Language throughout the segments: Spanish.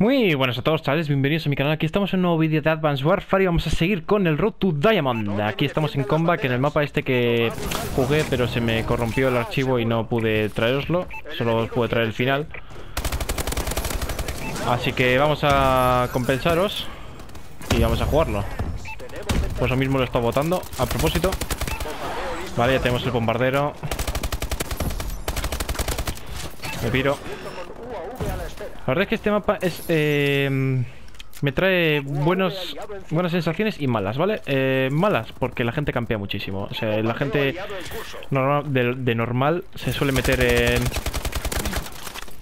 Muy buenas a todos chavales, bienvenidos a mi canal, aquí estamos en un nuevo vídeo de Advanced Warfare y vamos a seguir con el Road to Diamond. Aquí estamos en Combat, en el mapa este que jugué pero se me corrompió el archivo y no pude traeroslo. Solo os pude traer el final. Así que vamos a compensaros y vamos a jugarlo. Pues lo mismo lo he estado votando, a propósito. Vale, ya tenemos el bombardero. Me piro la verdad es que este mapa es... Eh, me trae buenos, buenas sensaciones y malas, ¿vale? Eh, malas, porque la gente campea muchísimo. O sea, la gente normal, de, normal se suele meter en...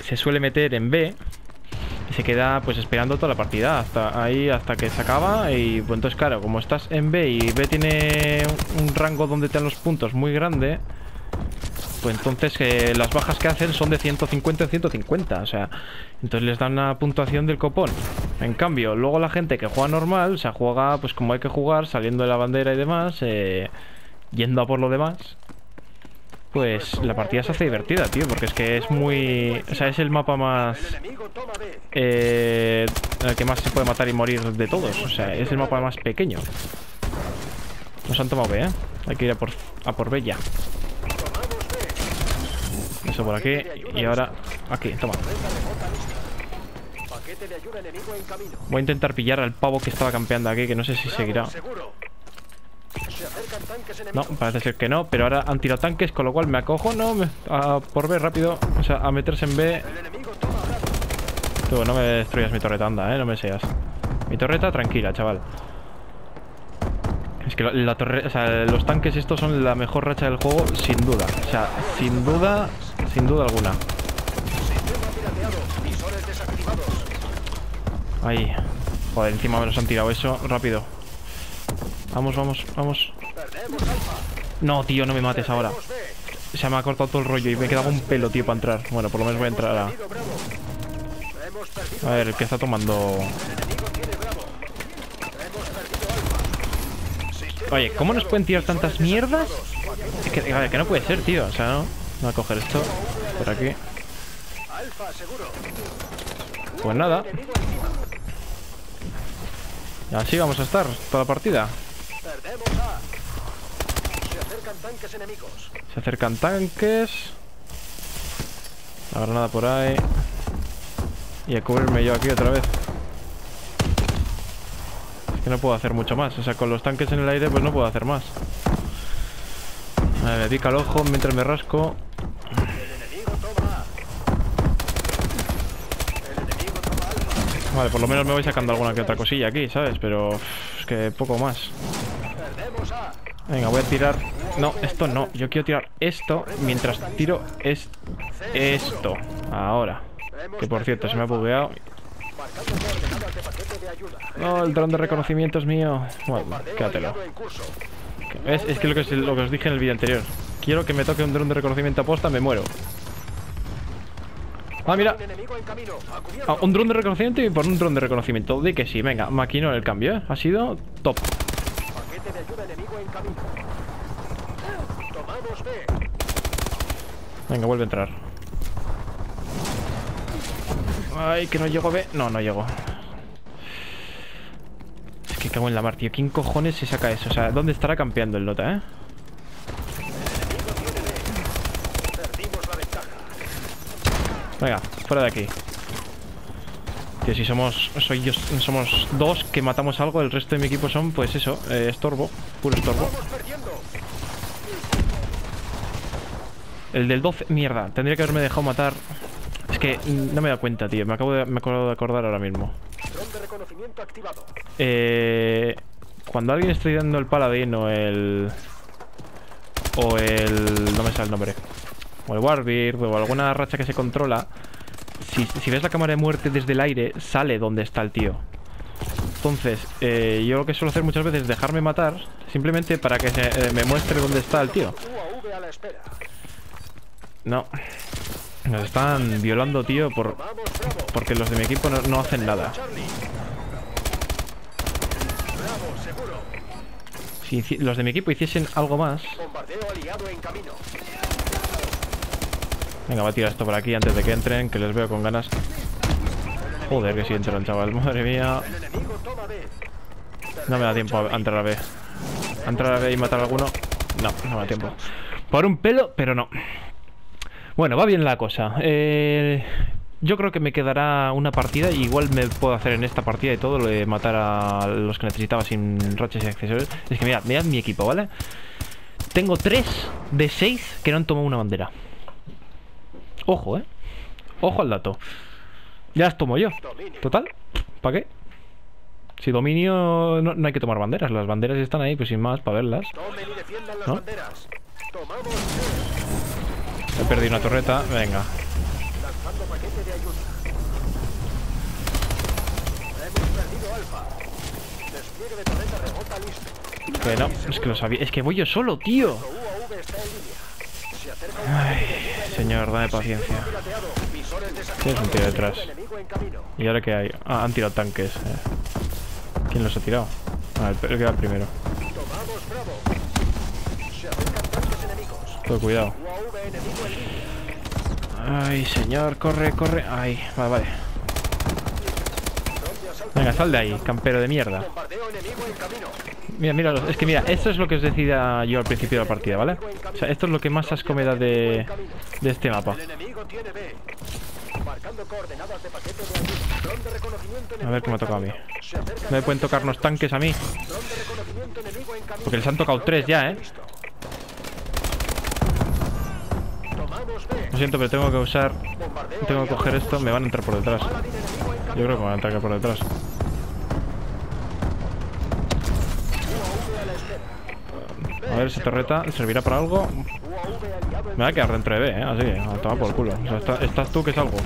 Se suele meter en B y se queda pues esperando toda la partida hasta ahí hasta que se acaba y pues entonces claro como estás en B y B tiene un rango donde te dan los puntos muy grande pues entonces eh, las bajas que hacen son de 150 en 150, o sea, entonces les dan una puntuación del copón. En cambio, luego la gente que juega normal, o sea, juega pues como hay que jugar, saliendo de la bandera y demás, eh, yendo a por lo demás, pues la partida se hace divertida, tío, porque es que es muy... O sea, es el mapa más... Eh, el que más se puede matar y morir de todos, o sea, es el mapa más pequeño. Nos han tomado B, ¿eh? Hay que ir a por, a por B ya por aquí y ahora aquí, toma. Voy a intentar pillar al pavo que estaba campeando aquí, que no sé si seguirá. No, parece ser que no, pero ahora han tirado tanques, con lo cual me acojo, no, por B rápido, o sea, a meterse en B. Tú, no me destruyas mi torreta, anda, eh, no me seas. Mi torreta, tranquila, chaval. Es que la, torre, o sea, los tanques estos son la mejor racha del juego, sin duda. O sea, sin duda, sin duda alguna. Ahí. Joder, encima me los han tirado eso. Rápido. Vamos, vamos, vamos. No, tío, no me mates ahora. Se me ha cortado todo el rollo y me quedaba un pelo, tío, para entrar. Bueno, por lo menos voy a entrar a... A ver, ¿qué está tomando? Oye, ¿cómo nos pueden tirar tantas mierdas? Es que, a ver, que no puede ser, tío. O sea, no. Voy a coger esto por aquí. Pues nada. Y así vamos a estar toda la partida. Se acercan tanques. La granada por ahí. Y a cubrirme yo aquí otra vez. Es que no puedo hacer mucho más. O sea, con los tanques en el aire pues no puedo hacer más. Me pica el ojo mientras me rasco. Vale, por lo menos me voy sacando alguna que otra cosilla aquí, ¿sabes? Pero es que poco más. Venga, voy a tirar... No, esto no. Yo quiero tirar esto mientras tiro es... esto. Ahora. Que por cierto, se me ha bugueado. No, el dron de reconocimiento es mío. Bueno, quédatelo. Es, es que lo que, lo que os dije en el vídeo anterior. Quiero que me toque un dron de reconocimiento aposta, me muero. Ah, mira. Ah, un dron de reconocimiento y por un dron de reconocimiento. Di que sí, venga, maquino el cambio, ¿eh? Ha sido top. Venga, vuelve a entrar. Ay, que no llego a B. No, no llego. Es que cago en la mar, tío. ¿Quién cojones se saca eso? O sea, ¿dónde estará campeando el nota, eh? Venga, fuera de aquí. Que si somos soy yo, somos dos que matamos algo, el resto de mi equipo son, pues eso, eh, estorbo, puro estorbo. El del 12, mierda, tendría que haberme dejado matar. Es que no me da cuenta, tío, me acabo de, me acabo de acordar ahora mismo. Eh, cuando alguien esté dando el paladín o el... O el... no me sale el nombre o el Warbird o alguna racha que se controla, si, ves la cámara de muerte desde el aire, sale donde está el tío. Entonces, eh, yo lo que suelo hacer muchas veces es dejarme matar, simplemente para que eh, me muestre dónde está el tío. No. Nos están violando, tío, por porque los de mi equipo no, no hacen nada. Si los de mi equipo hiciesen algo más... Venga, voy a tirar esto por aquí antes de que entren, que les veo con ganas. Joder, que si entran, chaval. Madre mía. No me da tiempo a entrar a B. A entrar a B y matar a alguno. No, no me da tiempo. Por un pelo, pero no. Bueno, va bien la cosa. Eh, yo creo que me quedará una partida. igual me puedo hacer en esta partida y todo lo de matar a los que necesitaba sin rachas y accesorios. Es que mirad, mirad mi equipo, ¿vale? Tengo 3 de 6 que no han tomado una bandera. Ojo, ¿eh? Ojo al dato. Ya las tomo yo. Total, ¿para qué? Si dominio no, hay que tomar banderas. Las banderas están ahí, pues sin más, para verlas. ¿No? He perdido una torreta. Venga. Que no, es que lo sabía. Es que voy yo solo, tío. Ay, señor, dame paciencia. Tienes un tío detrás. ¿Y ahora qué hay? Ah, han tirado tanques. Eh. ¿Quién los ha tirado? Ah, el, que va primero. Todo cuidado. Ay, señor, corre, corre. Ay, vale, vale. Venga, sal de ahí, campero de mierda. Mira, mira, es que mira, esto es lo que os decía yo al principio de la partida, ¿vale? O sea, esto es lo que más asco me da de, de este mapa. A ver me ha tocado a mí. No me pueden tocarnos tanques a mí. Porque les han tocado tres ya, ¿eh? Lo siento, pero tengo que usar... Tengo que coger esto. Me van a entrar por detrás. Yo creo que me van a entrar por detrás. A ver, esa torreta servirá para algo. Me va a quedar dentro de B, ¿eh? Así, a tomar por culo. O sea, estás tú que salgo.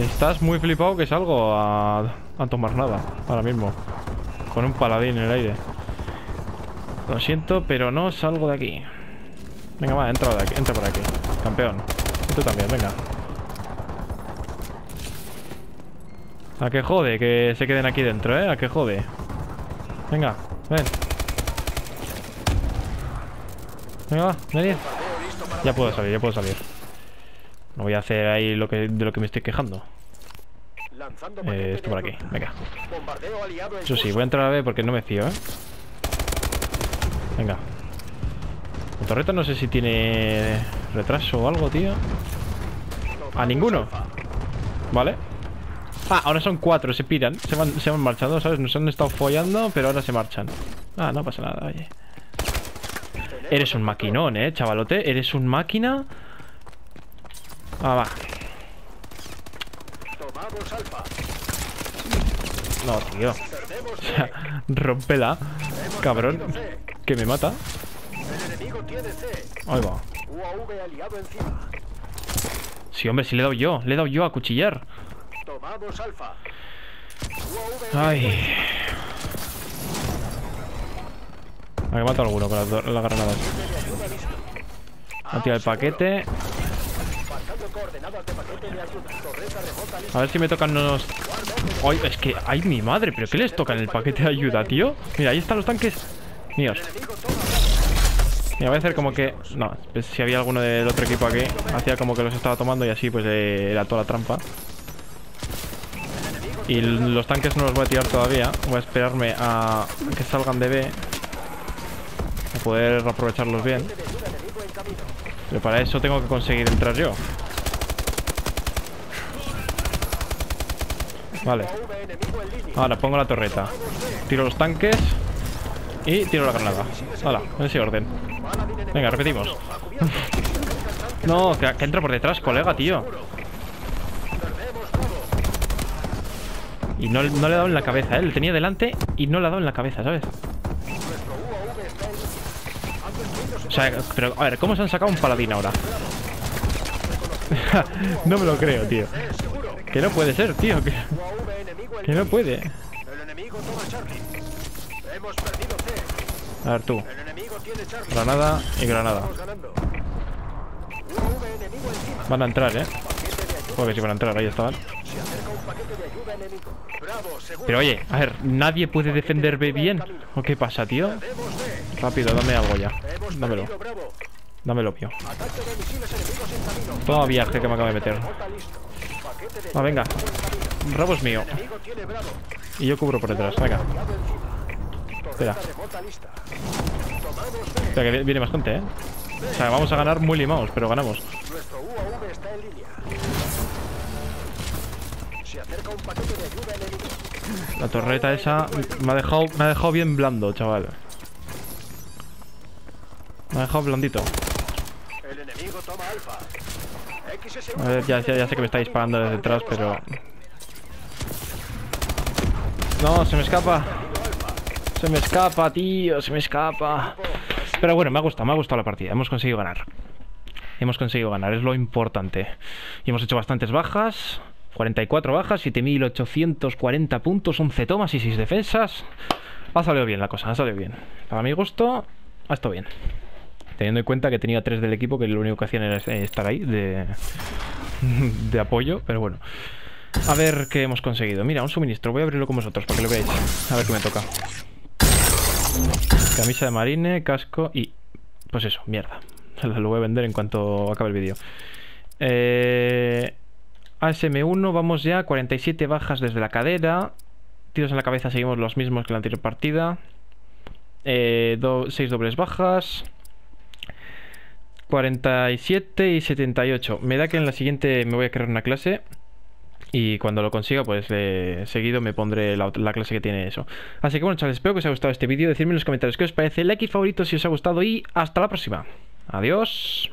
Estás muy flipado que salgo a tomar nada ahora mismo. Con un paladín en el aire. Lo siento, pero no salgo de aquí. Venga, va, entra, de aquí, entra por aquí. Campeón. Y tú también, venga. A que jode que se queden aquí dentro, ¿eh? A que jode. Venga, ven. Venga, va, media. Ya puedo salir, ya puedo salir. No voy a hacer ahí lo que, de lo que me estoy quejando. Eh, esto por aquí, venga. Eso sí, voy a entrar a B porque no me fío, ¿eh? Venga. Torreta no sé si tiene retraso o algo, tío. A ninguno. Vale. Ah, ahora son cuatro, se piran. Se van, se van marchando, ¿sabes? Nos han estado follando, pero ahora se marchan. Ah, no pasa nada, oye. Eres un maquinón, eh, chavalote. Eres un máquina. Ah, va. No, tío. O sea, rompela. Cabrón. Que me mata. Ahí va. Sí, hombre, sí le he dado yo. Le he dado yo a cuchillar. Ay. Ha matado alguno con las, la granadas. Ha tirado el paquete. A ver si me tocan unos... Ay, es que... ¡Ay, mi madre! ¿Pero qué les toca en el paquete de ayuda, tío? Mira, ahí están los tanques míos. Mira, voy a hacer como que... No, pues si había alguno del otro equipo aquí Hacía como que los estaba tomando y así pues eh, era toda la trampa. Y los tanques no los voy a tirar todavía. Voy a esperarme a que salgan de B A poder aprovecharlos bien. Pero para eso tengo que conseguir entrar yo. Vale. Ahora pongo la torreta. Tiro los tanques Y tiro la granada Hala, ese orden Venga, repetimos No, que, entra por detrás, colega, tío Y no, no, le he dado en la cabeza, ¿eh? Le tenía delante y no le he dado en la cabeza, ¿sabes? O sea, pero a ver, ¿cómo se han sacado un paladín ahora? no me lo creo, tío que no puede ser, tío. Que, que no puede. A ver tú. Granada y granada. Van a entrar, ¿eh? Porque si van a entrar, ahí estaban. Pero oye, a ver, ¿nadie puede defenderme bien? ¿O qué pasa, tío? Rápido, dame algo ya. Dámelo. Dame el opio. Toma viaje que me acabo de meter. Ah, venga. Rabo es mío. Y yo cubro por detrás, venga. Espera. Espera, que viene más gente, ¿eh? O sea, vamos a ganar muy limados, pero ganamos. La torreta esa me ha dejado, me ha dejado bien blando, chaval. Me ha dejado blandito. A ver, ya, ya, sé que me está disparando desde atrás, pero... No, se me escapa. Se me escapa, tío, se me escapa. Pero bueno, me ha gustado, me ha gustado la partida. Hemos conseguido ganar. Hemos conseguido ganar, es lo importante. Y hemos hecho bastantes bajas. 44 bajas, 7840 puntos, 11 tomas y 6 defensas. Ha salido bien la cosa, ha salido bien. Para mi gusto, ha estado bien. Teniendo en cuenta que tenía 3 del equipo que lo único que hacían era estar ahí de, de apoyo, pero bueno. A ver qué hemos conseguido. Mira, un suministro. Voy a abrirlo con vosotros para que lo veáis. A ver qué me toca. Camisa de marine, casco y... Pues eso, mierda. Lo voy a vender en cuanto acabe el vídeo. Eh... ASM1, vamos ya, 47 bajas desde la cadera. Tiros en la cabeza seguimos los mismos que en la anterior partida. 6 eh, dobles bajas. 47 y 78. Me da que en la siguiente me voy a crear una clase. Y cuando lo consiga, pues seguido me pondré la, la, clase que tiene eso. Así que bueno, chavales, espero que os haya gustado este vídeo. Decidme en los comentarios qué os parece, like y favorito si os ha gustado y hasta la próxima. Adiós.